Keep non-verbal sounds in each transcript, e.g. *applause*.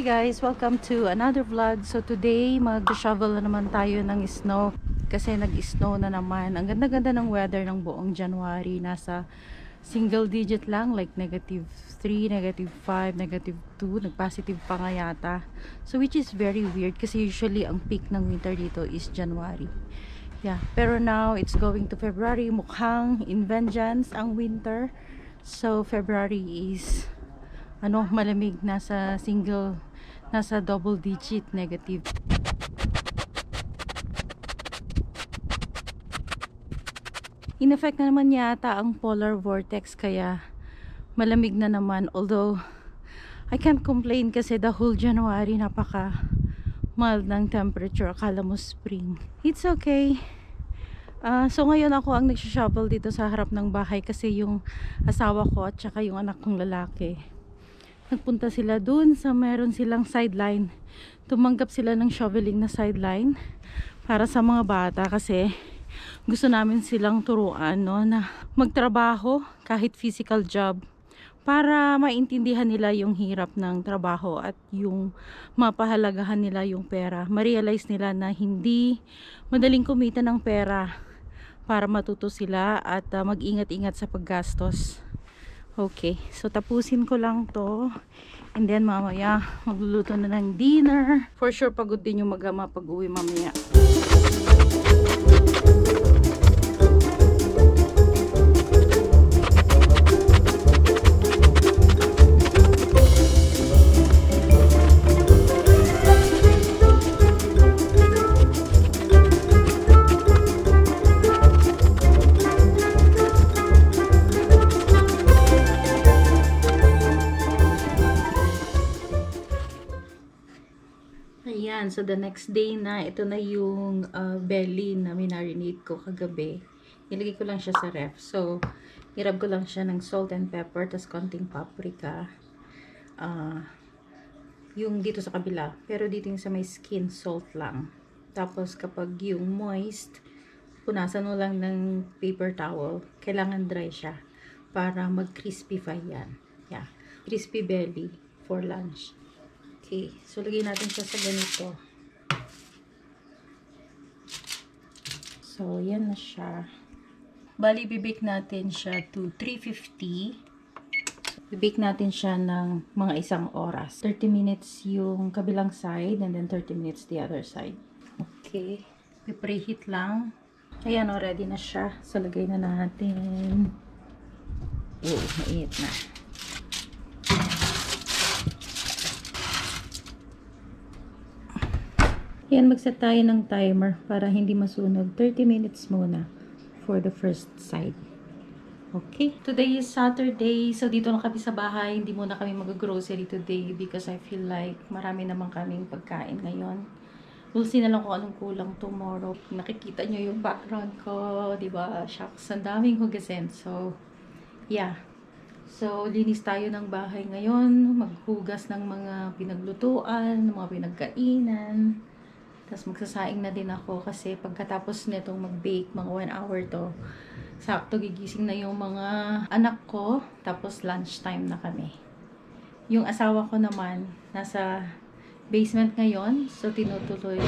Hey guys, welcome to another vlog. So today, mag-shovel na naman tayo ng snow. Kasi nag-snow na naman. Ang ganda-ganda ng weather ng buong January. Nasa single digit lang, like negative 3, negative 5, negative 2. Nag-positive pa nga yata. So which is very weird kasi usually ang peak ng winter dito is January. Yeah, pero now it's going to February. Mukhang in vengeance ang winter. So February is ano malamig nasa single nasa double digit negative. In effect na naman yata ang polar vortex kaya malamig na naman although I can't complain kasi the whole January napaka mild ng temperature akala mo spring. It's okay. Uh, so ngayon ako ang nagsha-shovel dito sa harap ng bahay kasi yung asawa ko at saka yung anak kong lalaki. Nagpunta sila dun sa meron silang sideline. Tumanggap sila ng shoveling na sideline para sa mga bata kasi gusto namin silang turuan no, na magtrabaho kahit physical job para maintindihan nila yung hirap ng trabaho at yung mapahalagahan nila yung pera. Ma-realize nila na hindi madaling kumita ng pera para matuto sila at uh, mag-ingat-ingat sa paggastos. Okay, so tapusin ko lang to. And then mamaya magluluto na ng dinner. For sure pagod din yung magama pag uwi mamaya. Ayan, so the next day na, ito na yung uh, belly na minarinate ko kagabi. Nilagay ko lang siya sa ref. So, nirab ko lang siya ng salt and pepper, tas konting paprika. Uh, yung dito sa kabila. Pero dito yung sa may skin, salt lang. Tapos, kapag yung moist, punasan mo lang ng paper towel. Kailangan dry siya para mag-crispify yan. Yeah. Crispy belly for lunch. Okay, so lagay natin siya sa ganito. So, yan na siya. Bali, bibake natin siya to 350. Bibake natin siya ng mga isang oras. 30 minutes yung kabilang side and then 30 minutes the other side. Okay. Preheat lang. Ayan, ready na siya. So, lagay na natin. Oh, mainit na. Yan, magset tayo ng timer para hindi masunog. 30 minutes muna for the first side. Okay. Today is Saturday. So, dito lang kami sa bahay. Hindi muna kami mag-grocery today because I feel like marami naman kaming pagkain ngayon. We'll see na lang kung anong kulang tomorrow. Nakikita nyo yung background ko. ba diba? Shucks, ang daming hugasin. So, yeah. So, linis tayo ng bahay ngayon. Maghugas ng mga pinaglutuan, mga pinagkainan. Tapos magsasaing na din ako kasi pagkatapos nitong mag-bake, mga 1 hour to, sakto gigising na yung mga anak ko. Tapos lunchtime na kami. Yung asawa ko naman, nasa basement ngayon. So, tinutuloy.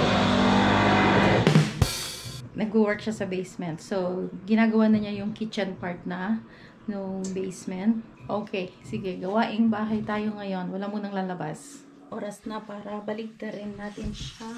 Nag-work siya sa basement. So, ginagawa na niya yung kitchen part na nung basement. Okay, sige, gawaing bahay tayo ngayon. Wala mo nang lalabas oras na para baligtarin natin siya.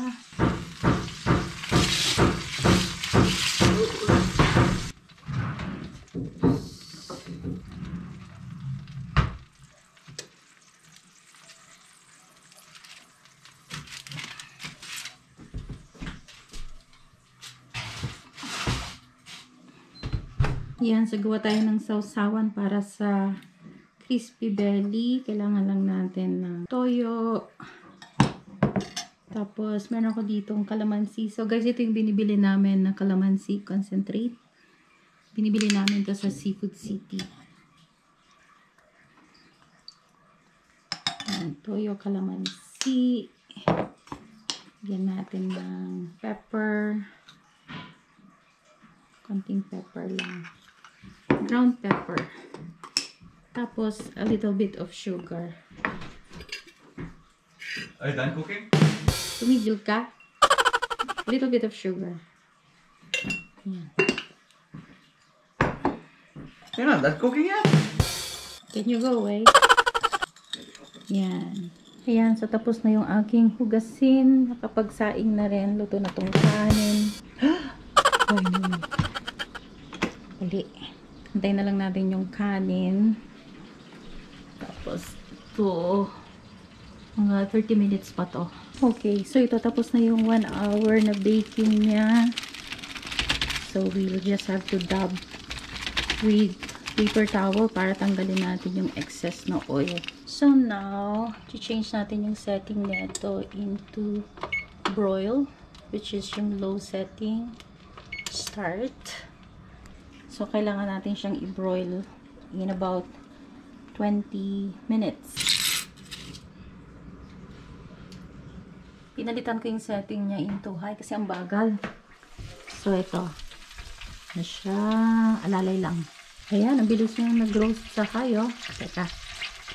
Yan, sagawa tayo ng sausawan para sa crispy belly. Kailangan lang natin ng toyo. Tapos, meron ako ditong kalamansi. So, guys, ito yung binibili namin na kalamansi concentrate. Binibili namin to sa Seafood City. Ayan, toyo, kalamansi. Lagyan natin ng pepper. Konting pepper lang. Ground pepper. Tapos, a little bit of sugar. Are you done cooking? Tumigil ka. A little bit of sugar. Yan. You're not done cooking yet? Can you go away? Yan. Ayan, so tapos na yung aking hugasin. Nakapagsaing na rin. Luto na tong kanin. *gasps* Uli. Antayin na lang natin yung kanin. To mga 30 minutes pa to. Okay, so ito tapos na yung 1 hour na baking niya. So, we'll just have to dab with paper towel para tanggalin natin yung excess na oil. So now, change natin yung setting nito into broil, which is yung low setting. Start. So, kailangan natin siyang i-broil in about 20 minutes. Pinalitan ko yung setting niya into high kasi ang bagal. So, ito. Na siya. Alalay lang. Ayan, ang bilis niya nag-roast sa kayo. Teka,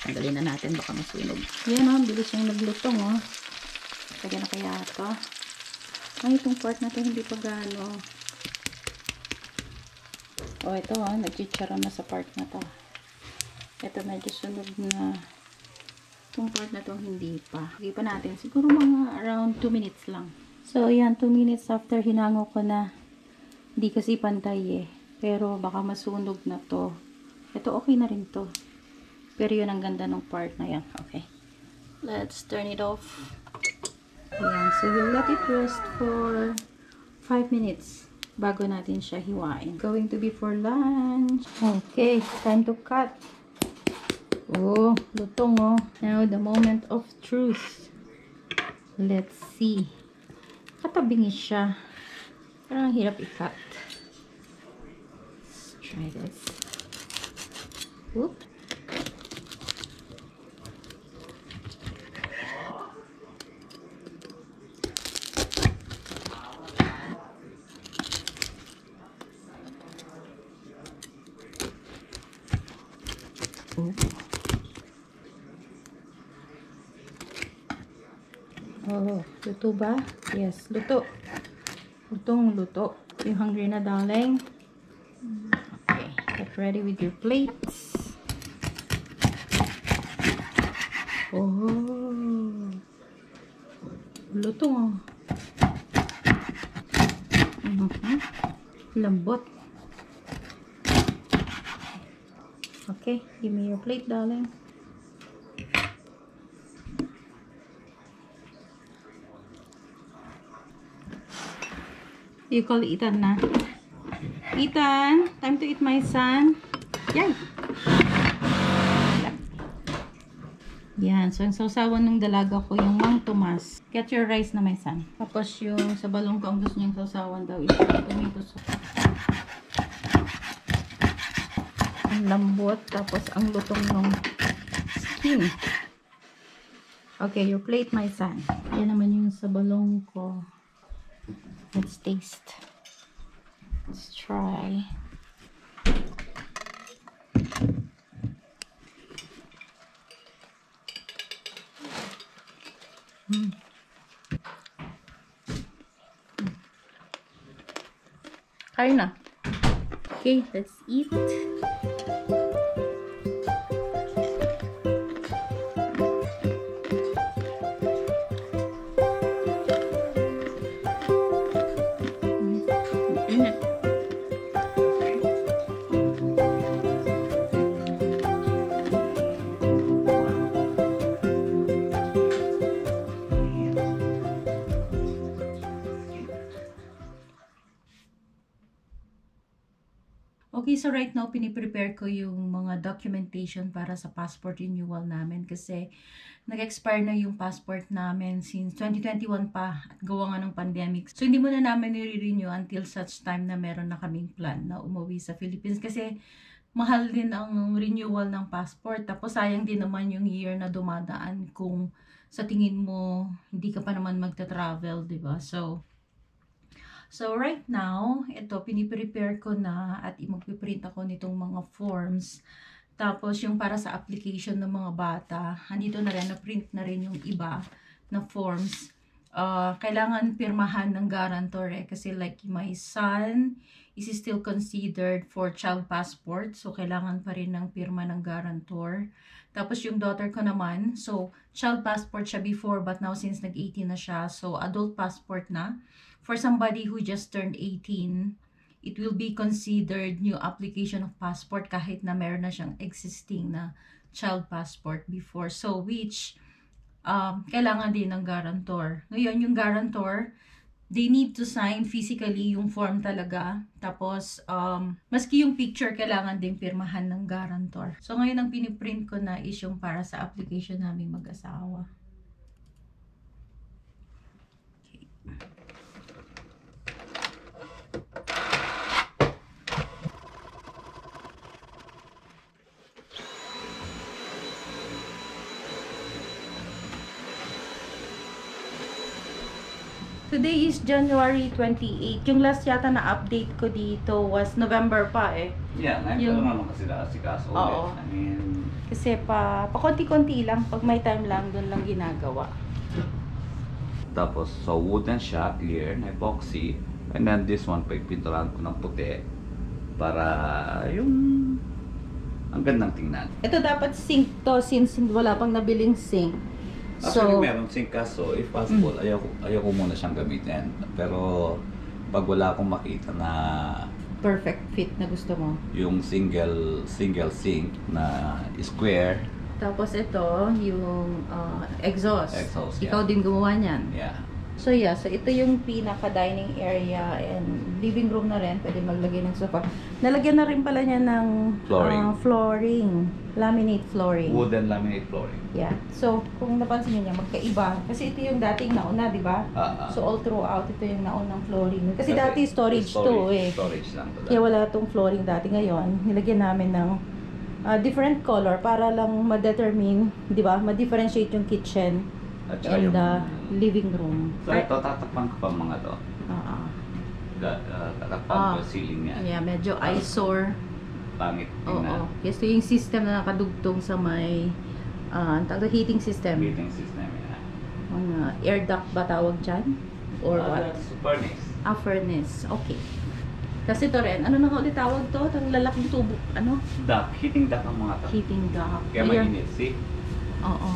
tanggalin na natin. Baka masunog. Ayan o, ang bilis niya naglutong o. Kaya na kaya ito. Ay, itong part na to hindi pa gaano. O, ito o, nagchichara na sa part na to. Ito medyo sunog na. Itong part na to hindi pa. Hindi pa natin. Siguro mga around 2 minutes lang. So, ayan, 2 minutes after hinango ko na. Hindi kasi pantay eh. Pero baka masunog na to. Ito okay na rin to. Pero yun ang ganda ng part na yan. Okay. Let's turn it off. Ayan. So we'll let it rest for 5 minutes bago natin siya hiwain. Going to be for lunch. Okay. Time to cut. Oh, lutong oh. Now the moment of truth. Let's see. Katabingis siya. Parang ang hirap i-cut. Let's try this. Whoop. Oop. Oh, luto ba? Yes, luto. Lutong luto. You hungry na, darling? Okay, get ready with your plates. Oh, lutong oh. Mhm. Lambot. Okay, give me your plate, darling. You call Ethan na. Ethan, time to eat my son. Yan. Yan. So, yung sausawan ng dalaga ko, yung Mang Tomas. Get your rice na my son. Tapos yung sa balong ko, ang gusto niyang sausawan daw is tomato soup. Ang lambot. Tapos ang lutong ng skin. Okay, your plate, my son. Yan naman yung sa balong ko. Let's taste. Let's try. Mm. Kain na. Okay, let's eat. So right now, piniprepare ko yung mga documentation para sa passport renewal namin kasi nag-expire na yung passport namin since 2021 pa at gawa nga ng pandemic. So, hindi muna namin nire-renew until such time na meron na kaming plan na umuwi sa Philippines kasi mahal din ang renewal ng passport. Tapos, sayang din naman yung year na dumadaan kung sa tingin mo hindi ka pa naman magta-travel, di ba? So, So, right now, ito, piniprepare ko na at magpiprint ako nitong mga forms. Tapos, yung para sa application ng mga bata, andito na rin, na-print na rin yung iba. na forms, uh, kailangan pirmahan ng guarantor eh. Kasi like my son is still considered for child passport. So, kailangan pa rin ng pirma ng guarantor. Tapos yung daughter ko naman, so child passport siya before but now since nag-18 na siya, so adult passport na. For somebody who just turned 18, it will be considered new application of passport kahit na meron na siyang existing na child passport before. So which um, kailangan din ng guarantor. Ngayon, yung guarantor, they need to sign physically yung form talaga. Tapos, um, maski yung picture, kailangan din pirmahan ng guarantor. So, ngayon ang piniprint ko na is yung para sa application namin mag-asawa. Today is January 28. Yung last yata na update ko dito was November pa eh. Yeah, ngayon Yung- naman kasi nakasikaso ulit. Oo. I mean, Kasi pa, pa konti-konti lang. Pag may time lang, doon lang ginagawa. tapos sa wooden siya, clear, na epoxy. And then this one, pagpinturahan ko ng puti para yung ang gandang tingnan. Ito dapat sink to since wala pang nabiling sink. Actually, So, meron sink kaso, if possible, ayaw, ko- ayaw ko muna siyang gamitin. Pero, pag wala akong makita na perfect fit na gusto mo. yung single single sink na square, Tapos ito, yung uh, exhaust. Exhaust, Ikaw yeah. din gumawa niyan. yeah. So yeah, so ito yung pinaka-dining area and living room na rin. Pwede maglagay ng sofa. Nalagyan na rin pala niya ng Flooring. ah, flooring. Laminate flooring. Wooden laminate flooring. Yeah. So, kung napansin niyo niya, magkaiba. Kasi ito yung dating nauna, di ba? Ah, ah. So, all throughout, ito yung naunang flooring. Kasi Kasi dati storage, to eh. Storage lang to. Kaya wala tong flooring dati ngayon. Nilagyan namin ng ah, different color para lang ma-determine, di ba? Ma-differentiate yung kitchen At saka and yung- the living room. So ito, tatakpan ko pa mga to. Ah, ah. Da- uh, tatakpan Ah. ko ceiling niya. Yeah, medyo eyesore. Pangit Oo. tingnan. Yes, ito yung system na nakadugtong sa may ah, ang tawag doon, heating system. Heating system niya. Mga air duct ba tawag dyan? Or Ah, what? that's furnace. Ah, furnace. Okay. Kasi to rin, ano na ulit tawag to? Itong lalaking tubo, ano? Duct. Heating duct ang mga to. Heating duct. Kaya Ayan. mainit. See? Oo.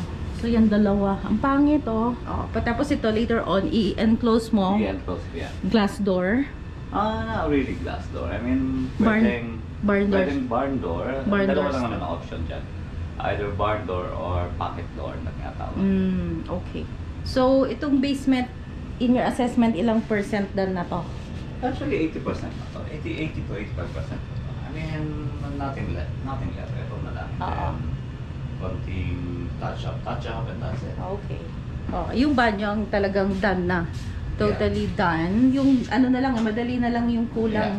So, yan dalawa. Ang pangit, oh. oh patapos ito, later on, i-enclose mo. Yeah, close yan. Glass door. Ah, not really glass door. I mean, Barn- pwedeng, barn door. pwedeng barn door. Barn Dalawa lang naman ang option dyan. Either barn door or pocket door na tinatawag. Mm, okay. So, itong basement, in your assessment, ilang percent dal na to? Actually, 80% na to. 80, 80 to 85% na to. I mean, nothing less. Nothing less. Ito na lang. Oo. Then, konting touch up, touch up, and that's it. Okay. Oh, yung banyo ang talagang done na. Totally done. Yung ano na lang, madali na lang yung kulang.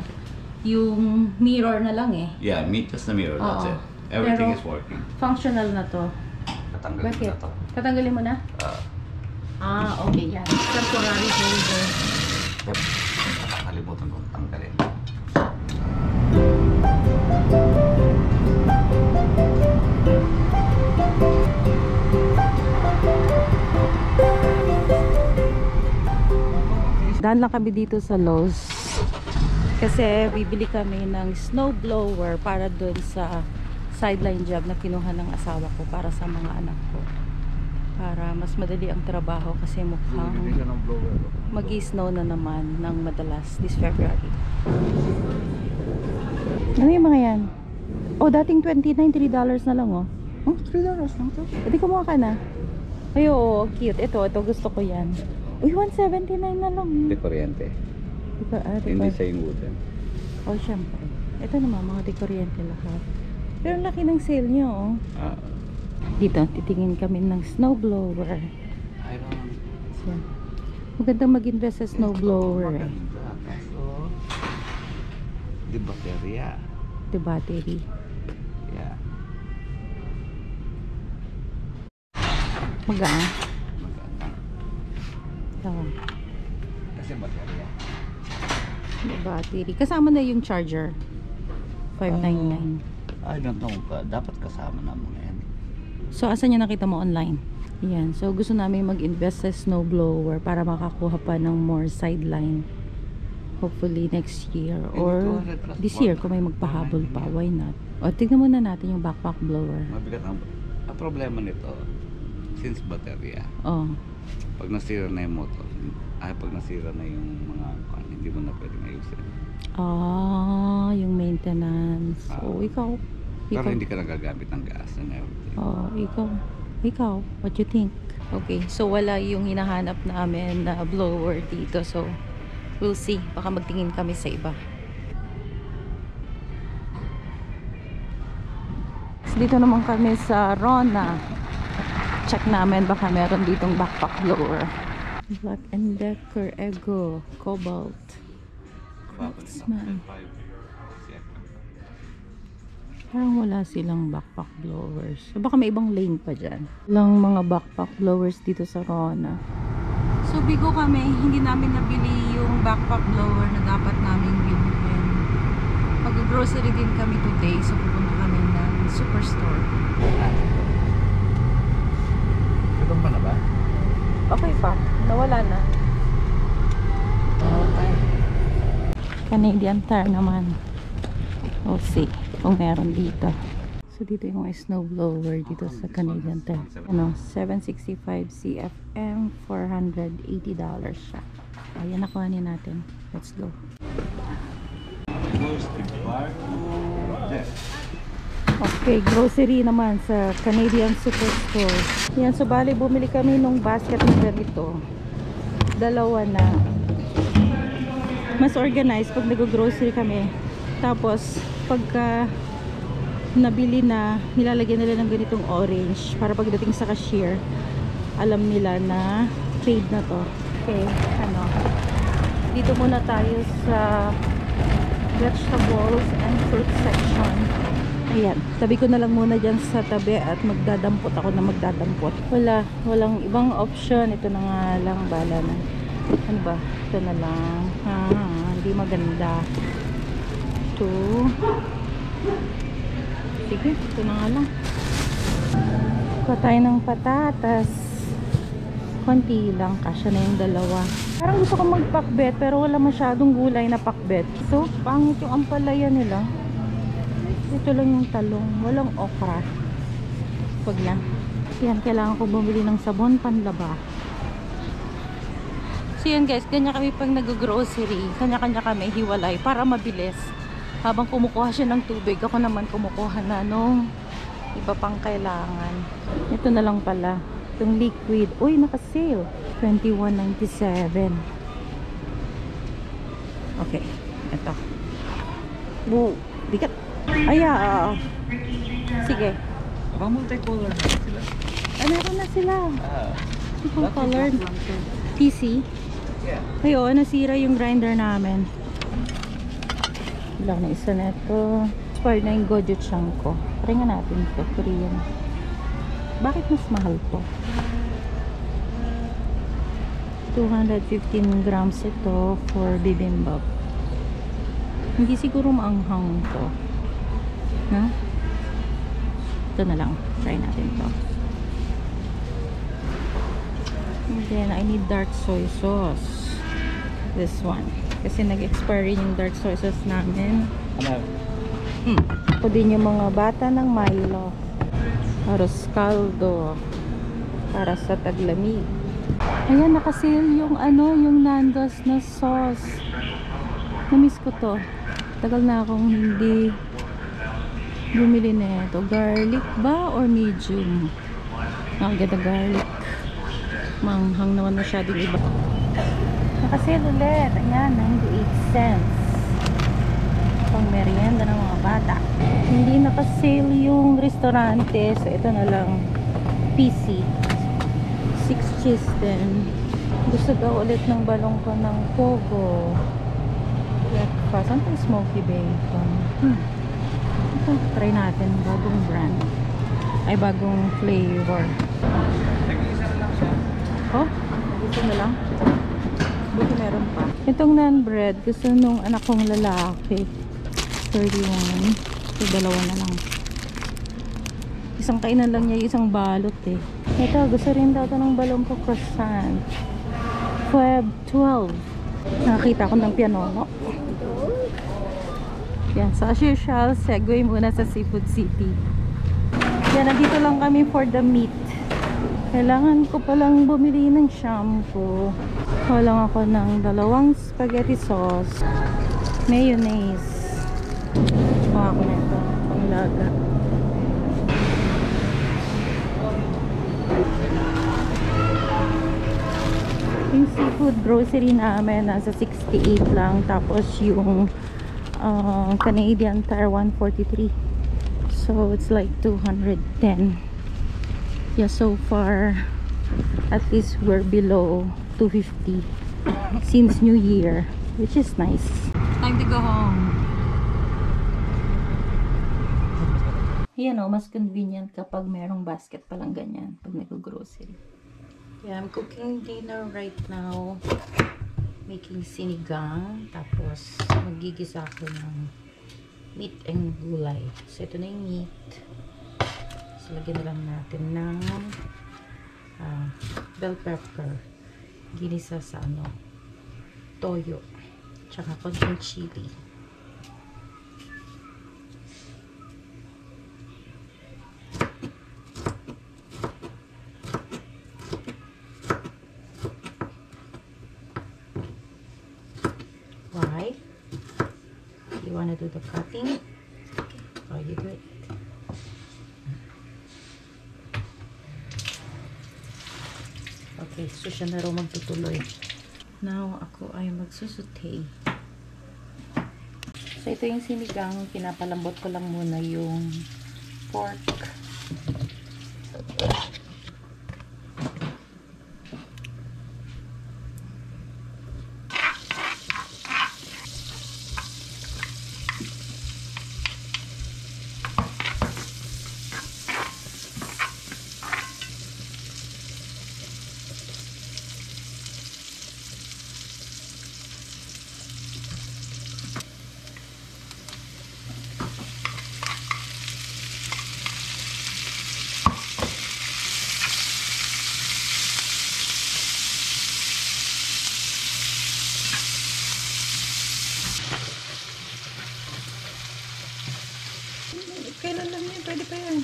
Yung mirror na lang eh. Yeah, meet just the mirror. That's Oo. it. Everything Pero- is working. Functional na to. Tatanggalin Bakit? na to. Tatanggalin mo na? Ah, Ah, okay. Yan. Temporary holder. yep. Daan lang kami dito sa Lowe's. Kasi bibili kami ng snow blower para doon sa sideline job na kinuha ng asawa ko para sa mga anak ko. Para mas madali ang trabaho kasi mukhang mag snow na naman ng madalas this February. Ano yung mga yan? Oh, dating 29, $3 na lang oh. Oh, $3 lang to. Pwede kumuha ka na. Ay, oo, cute. Ito, ito, gusto ko yan. Uy, 179 na lang. Hindi kuryente. Diko, ah, Hindi diko. sa yung wooden. Oh, syempre. Ito naman, mga dekoryente lahat. Pero ang laki ng sale nyo, oh. Ah, Dito, titingin kami ng snowblower. I don't... So, magandang mag-invest sa snowblower, eh. Maganda. Kaso... Di baterya. The battery. Yeah. Magaan. Maganda. Ito, Kasi baterya. the battery. Kasama na yung charger. 599. I don't know. Dapat kasama na mga yan. So, asan nyo nakita mo online? Yan. So, gusto namin mag-invest sa snowblower para makakuha pa ng more sideline. Hopefully next year or this year kung may magpahabol pa. Why not? O, tignan muna natin yung backpack blower. Mabigat ang, ang problema nito, since baterya, Oh. pag nasira na yung motor, ay pag nasira na yung mga hindi mo na pwedeng ayusin. Ah, yung maintenance. Ah. Oh, ikaw. Pero Ikaw. hindi ka na gagamit ng gas and everything. Oh, ikaw. Ikaw, what you think? Okay, so wala yung hinahanap namin na blower dito. So, we'll see. Baka magtingin kami sa iba. So, dito naman kami sa Rona. Check namin baka meron ditong backpack blower. Black and Decker Ego Cobalt. Craftsman. Parang wala silang backpack blowers. So, baka may ibang lane pa dyan. Walang mga backpack blowers dito sa Rona. So, bigo kami. Hindi namin nabili yung backpack blower na dapat namin bilhin. Mag-grocery din kami today. So, pupunta kami ng superstore. Ito pa na ba? Okay pa. Nawala na. Canadian Tire naman. We'll see kung meron dito. So dito yung snow blower dito sa Canadian Tire. Ano, 765 CFM, $480 siya. Ayan, nakuhanin natin. Let's go. Okay, grocery naman sa Canadian Superstore. Yan, so bali bumili kami nung basket na ganito. Dalawa na. Mas organized pag nag-grocery kami. Tapos, pagka nabili na, nilalagyan nila ng ganitong orange para pagdating sa cashier, alam nila na paid na to. Okay, ano. Dito muna tayo sa vegetables and fruit section. Ayan, tabi ko na lang muna dyan sa tabi at magdadampot ako na magdadampot. Wala, walang ibang option. Ito na nga lang, bala na. Ano ba? Ito na lang. Ah, hindi maganda. Ito. Sige, ito na nga lang. Kuha ng patatas. Konti lang, kasya na yung dalawa. Parang gusto ko magpakbet pero wala masyadong gulay na pakbet. So, pangit yung ampalaya nila. Ito lang yung talong. Walang okra. Wag na. Yan, kailangan ko bumili ng sabon panlaba. So yan guys, ganyan kami pag nag-grocery. Kanya-kanya kami hiwalay para mabilis. Habang kumukuha siya ng tubig, ako naman kumukuha na nung iba pang kailangan. Ito na lang pala. Itong liquid. Uy, naka-sale. 21.97. Okay. Ito. Bu, bigat. Ay, ah, oo. Sige. Baka multicolor na sila. Ay, meron na sila. Ah, People colored. PC. yeah. Ay, oo, nasira yung grinder namin. Wala na isa na ito. Expired na yung Gochujang ko. Try nga natin ito. Korean. Bakit mas mahal to? 215 grams ito for bibimbap. Hindi siguro maanghang to. Ha? Ito na lang. Try natin to. And then, I need dark soy sauce. This one. Kasi nag-expire yung dark soy sauce namin. Ano? Hmm. Ako din yung mga bata ng Milo. Aros caldo. Para sa taglamig. Ayan, nakasale yung ano, yung Nando's na sauce. Namiss ko to. Tagal na akong hindi bumili na ito. Garlic ba or medium? Ang ganda garlic. Manghang naman masyadong iba. Nakasale ulit. Ayan, 98 cents. Pang merienda ng mga bata. Hindi nakasale yung restaurante. So, ito na lang. PC. 6 cheese din. Gusto daw ulit ng balong ko ng Pogo. Breakfast. Ano yung smoky bacon? Hmm. Ito, try natin. Bagong brand. Ay, bagong flavor. Nag-iisa na lang siya. Oh, gusto na lang. Buti meron pa. Itong naan bread, gusto nung anak kong lalaki. 31. So, dalawa na lang. Isang kainan lang niya, isang balot eh. Ito, gusto rin daw ito ng balong po croissant. Feb 12. Nakakita ko ng pianono. Yan, so as usual, segue muna sa Seafood City. Yan, nandito lang kami for the meat. Kailangan ko palang bumili ng shampoo. Kuha lang ako ng dalawang spaghetti sauce. Mayonnaise. Kuha ako na. Panglaga. Yung seafood grocery namin nasa 68 lang. Tapos yung uh, Canadian Tire 143. So it's like 210. Yeah, so far at least we're below 250 since New Year, which is nice. Time to go home. Yan o, mas convenient kapag merong basket palang ganyan pag nag-grocery. Yeah, I'm cooking dinner right now. Making sinigang. Tapos, magigisa ako ng meat and gulay. So, ito na yung meat. So, lagyan lang natin ng ah, bell pepper. Ginisa sa ano, toyo. Tsaka konting chili. Why? You wanna do the cutting? Or you do it? Okay, so siya na raw magtutuloy. Now, ako ay magsusute. So, ito yung sinigang. Pinapalambot ko lang muna yung pork. Kailan lang yan? Pwede pa yan.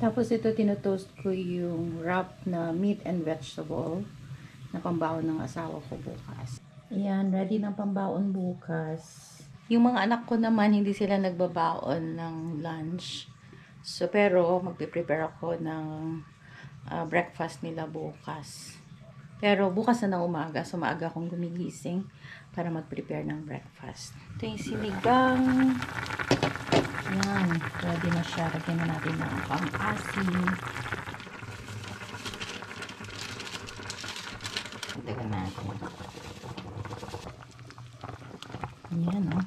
Tapos ito tinutoast ko yung wrap na meat and vegetable na pambaon ng asawa ko bukas. Ayan, ready ng pambaon bukas. Yung mga anak ko naman, hindi sila nagbabaon ng lunch. So, pero magpiprepare ako ng ah, breakfast nila bukas. Pero bukas na ng umaga, so maaga akong gumigising para mag-prepare ng breakfast. Ito yung sinigang. Yan, ready na siya. Lagyan na natin ng pang-asin. Tagal natin. Yan, oh.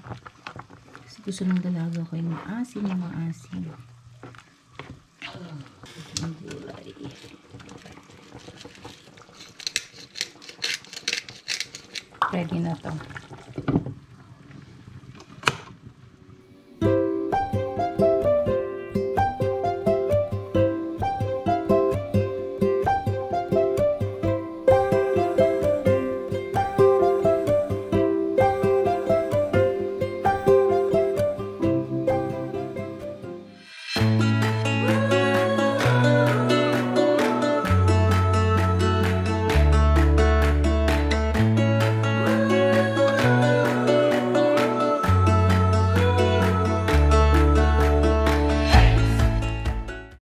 Kasi gusto ng dalaga ko yung maasin, yung maasin. Ang gulay. Ready na to.